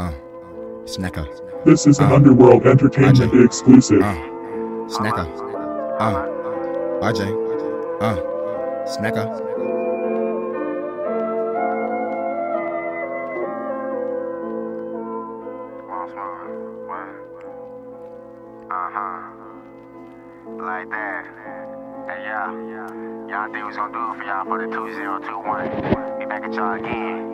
Uh, Snaco. This is an Uh, Underworld Entertainment RJ. exclusive. Uh, Snaco. Uh, RJ. Uh, Snaco. Uh-huh. Like that. Hey, yeah. Y'all think we was gonna do it for y'all for the 2021. Be back at y'all again.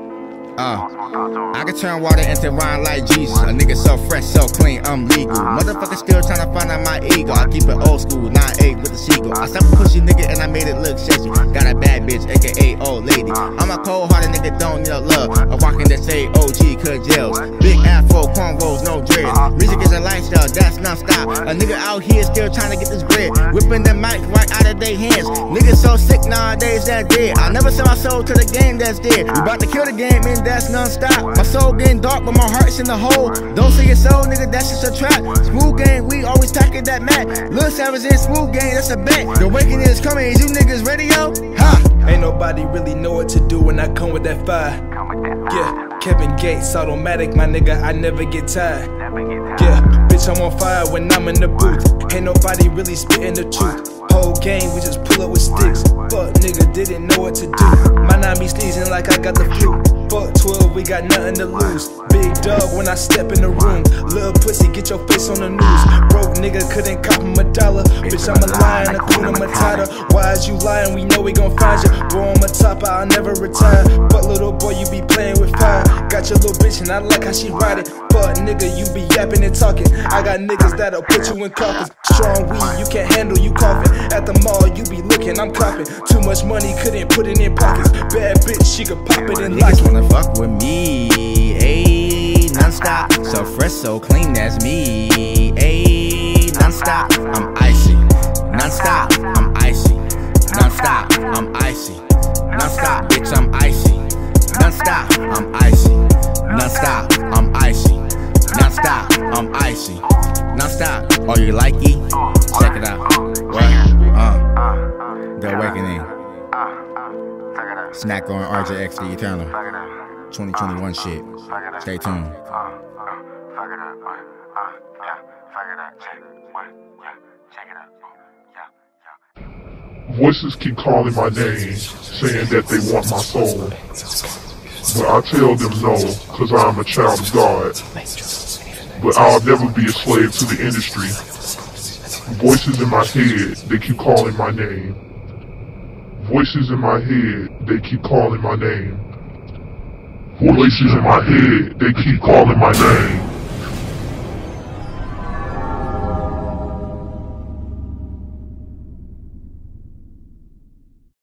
Uh, to. I can turn water into wine like Jesus. A nigga so fresh, so clean, I'm legal. Motherfucker still tryna find out my ego. I keep it old school, 9-8 with the seagull. I stopped a pussy nigga and I made it look sexy. Got a bitch, aka old lady. I'm a cold hearted nigga, don't need no love. I'm walking that say OG, cut gels. Big afro, cornrows, no dread. Music is a lifestyle, that's non stop. A nigga out here still trying to get this bread. Whipping the mic right out of their hands. Niggas so sick nowadays, that dead. I never sell my soul to the game, that's dead. We about to kill the game, and that's non stop. My soul getting dark, but my heart's in the hole. Don't say your soul, nigga, that's just a trap. Smooth game, we always tackle that mat. Lil Savage in smooth game, that's a bet. The awakening is coming, is you niggas ready, yo? Nobody really know what to do when I come with that fire. Come with that. Yeah, Kevin Gates, automatic, my nigga, I never get tired. Never get tired. Yeah, bitch, I'm on fire when I'm in the booth. Ain't nobody really spitting the truth. Whole game, we just pull up with sticks. Fuck, nigga, didn't know what to do. My nine be sneezing like I got the flu. Fuck 12, we got nothing to lose. Big dog when I step in the room. Little pussy, get your face on the news. Broke nigga couldn't cop him a dollar. Bitch, I'm a lion, Hakuna Matata. Why is you lying? We know we gon' find you. Bro, I'm a top, I'll never retire. But little boy, you be playing with fire. Got your little bitch and I like how she ride it. But nigga, you be yapping and talking. I got niggas that'll put you in coffins. Strong weed, you can't handle, you coughing. At the mall, you be looking, I'm copping. Too much money, couldn't put it in pockets. Bad bitch, she could pop it and lock it. wanna fuck with me, ayy, non-stop. So fresh, so clean, that's me, icy, non-stop. I'm icy, non-stop. Oh, you like it? Check it out. What? Uh, The Awakening. Snack on RJX The Eternal. Fuck 2021 shit. Stay tuned. Voices keep calling my name, saying that they want my soul. But I tell them no, cause I'm a child of God. But I'll never be a slave to the industry. Voices in my head, they keep calling my name. Voices in my head, they keep calling my name. Voices in my head, they keep calling my name.